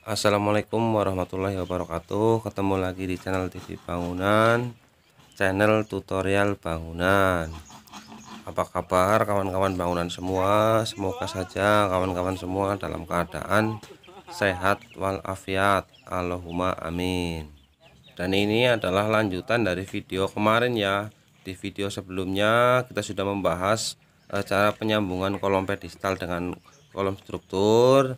Assalamualaikum warahmatullahi wabarakatuh. Ketemu lagi di channel TV Bangunan Channel tutorial bangunan. Apa kabar kawan-kawan bangunan semua? Semoga saja kawan-kawan semua dalam keadaan Sehat walafiat. Allahumma amin. Dan ini adalah lanjutan dari video kemarin ya. Di video sebelumnya kita sudah membahas eh, Cara penyambungan kolom pedestal dengan kolom struktur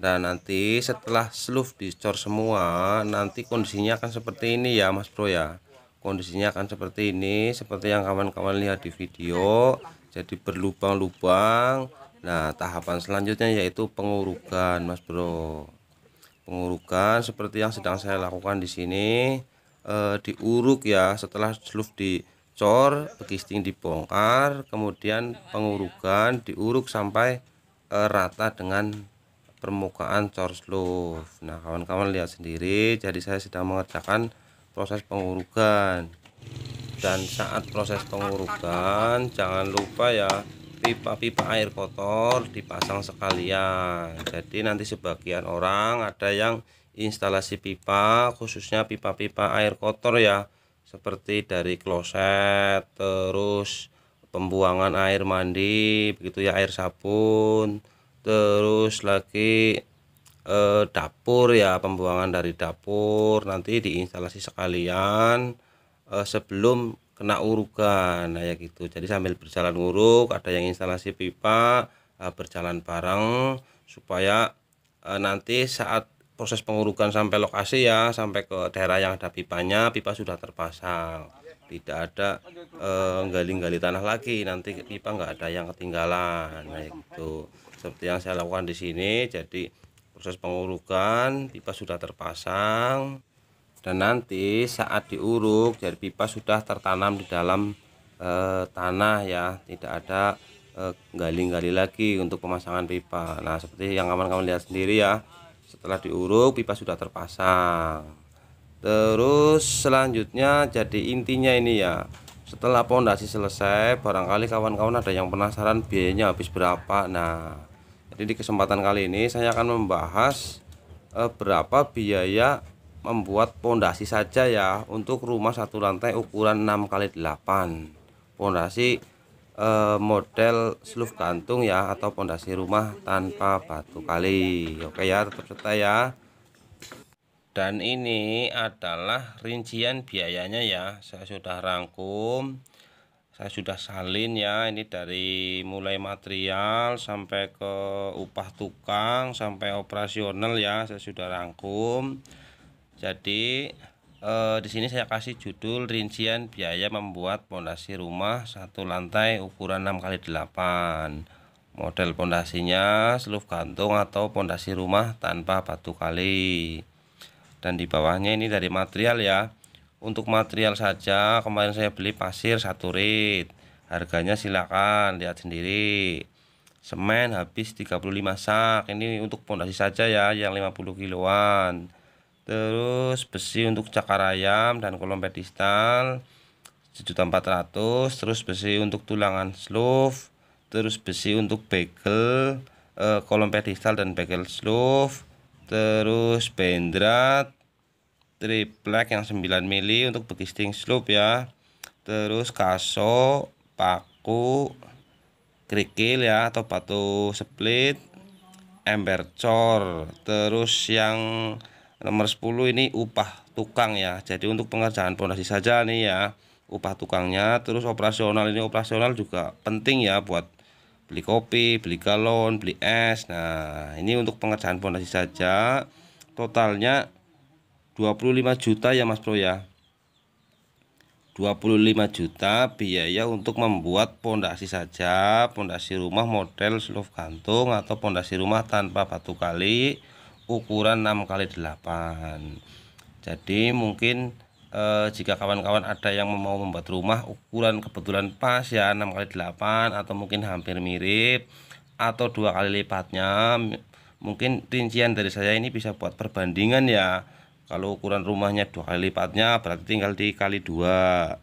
dan nanti setelah sluf dicor semua nanti kondisinya akan seperti ini ya mas bro ya. Kondisinya akan seperti ini seperti yang kawan-kawan lihat di video jadi berlubang-lubang. Nah tahapan selanjutnya yaitu pengurukan mas bro. Pengurukan seperti yang sedang saya lakukan di sini e, diuruk ya setelah sluf dicor begisting dibongkar kemudian pengurukan diuruk sampai e, rata dengan permukaan corslof nah kawan-kawan lihat sendiri jadi saya sedang mengerjakan proses pengurukan dan saat proses pengurukan jangan lupa ya pipa-pipa air kotor dipasang sekalian. Jadi nanti sebagian orang ada yang instalasi pipa khususnya pipa-pipa air kotor ya seperti dari kloset terus pembuangan air mandi begitu ya air sabun terus lagi eh, dapur ya pembuangan dari dapur. Nanti diinstalasi sekalian eh, sebelum kena urukan nah ya gitu. Jadi sambil berjalan nguruk ada yang instalasi pipa eh, berjalan bareng supaya eh, nanti saat proses pengurukan sampai lokasi ya sampai ke daerah yang ada pipanya pipa sudah terpasang. Tidak ada gali-gali eh, tanah lagi nanti pipa nggak ada yang ketinggalan nah gitu seperti yang saya lakukan di sini jadi proses pengurukan pipa sudah terpasang dan nanti saat diuruk jadi pipa sudah tertanam di dalam e, tanah ya. Tidak ada eh, gali-gali lagi untuk pemasangan pipa. Nah seperti yang kawan-kawan lihat sendiri ya setelah diuruk pipa sudah terpasang. Terus selanjutnya jadi intinya ini ya setelah pondasi selesai barangkali kawan-kawan ada yang penasaran biayanya habis berapa. Nah jadi di kesempatan kali ini saya akan membahas eh, berapa biaya membuat pondasi saja ya untuk rumah satu lantai ukuran 6 kali 8 pondasi eh, model sluf gantung ya atau pondasi rumah tanpa batu kali. Oke ya tetap setia ya. Dan ini adalah rincian biayanya ya. Saya sudah rangkum saya sudah salin ya. Ini dari mulai material sampai ke upah tukang sampai operasional ya. Saya sudah rangkum. Jadi eh, di sini saya kasih judul rincian biaya membuat pondasi rumah satu lantai ukuran 6 kali 8 model pondasinya seluruh gantung atau pondasi rumah tanpa batu kali. Dan di bawahnya ini dari material ya. Untuk material saja kemarin saya beli pasir satu rit. Harganya silakan lihat sendiri. Semen habis 35 sak. Ini untuk pondasi saja ya yang 50 kiloan terus besi untuk cakar ayam dan kolom pedestal 1.400 terus besi untuk tulangan sloof terus besi untuk bagel eh, kolom pedestal dan bagel sloof terus bendrat triplek yang 9 mili untuk begisting slope ya. Terus kaso paku kerikil ya atau batu split ember cor. Terus yang nomor 10 ini upah tukang ya. Jadi untuk pengerjaan pondasi saja nih ya upah tukangnya. Terus operasional ini operasional juga penting ya buat beli kopi beli galon beli es. Nah ini untuk pengerjaan pondasi saja. Totalnya 25 juta ya Mas Bro ya. 25 juta biaya untuk membuat pondasi saja. Pondasi rumah model slope gantung atau pondasi rumah tanpa batu kali ukuran 6 kali 8 jadi mungkin eh, jika kawan-kawan ada yang mau membuat rumah ukuran kebetulan pas ya 6 kali 8 atau mungkin hampir mirip atau dua kali lipatnya mungkin rincian dari saya ini bisa buat perbandingan ya. Kalau ukuran rumahnya dua kali lipatnya berarti tinggal dikali dua.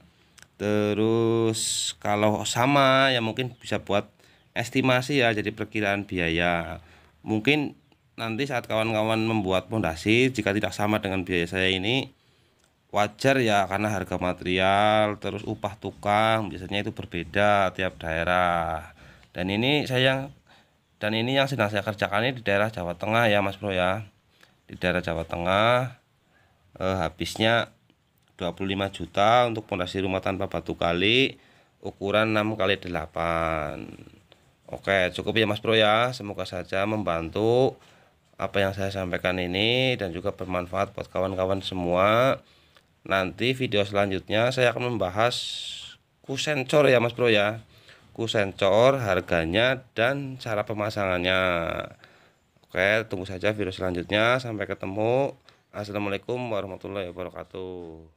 Terus kalau sama ya mungkin bisa buat estimasi ya jadi perkiraan biaya. Mungkin nanti saat kawan-kawan membuat pondasi jika tidak sama dengan biaya saya ini wajar ya karena harga material terus upah tukang biasanya itu berbeda tiap daerah. Dan ini saya dan ini yang sedang saya kerjakan ini di daerah Jawa Tengah ya Mas Bro ya. Di daerah Jawa Tengah eh, habisnya 25 juta untuk pondasi rumah tanpa batu kali ukuran 6 kali 8 Oke cukup ya Mas Bro ya. Semoga saja membantu apa yang saya sampaikan ini dan juga bermanfaat buat kawan-kawan semua. Nanti video selanjutnya saya akan membahas kusencor ya Mas Bro ya. Kusencor harganya dan cara pemasangannya. Oke tunggu saja video selanjutnya. Sampai ketemu. Assalamualaikum warahmatullahi wabarakatuh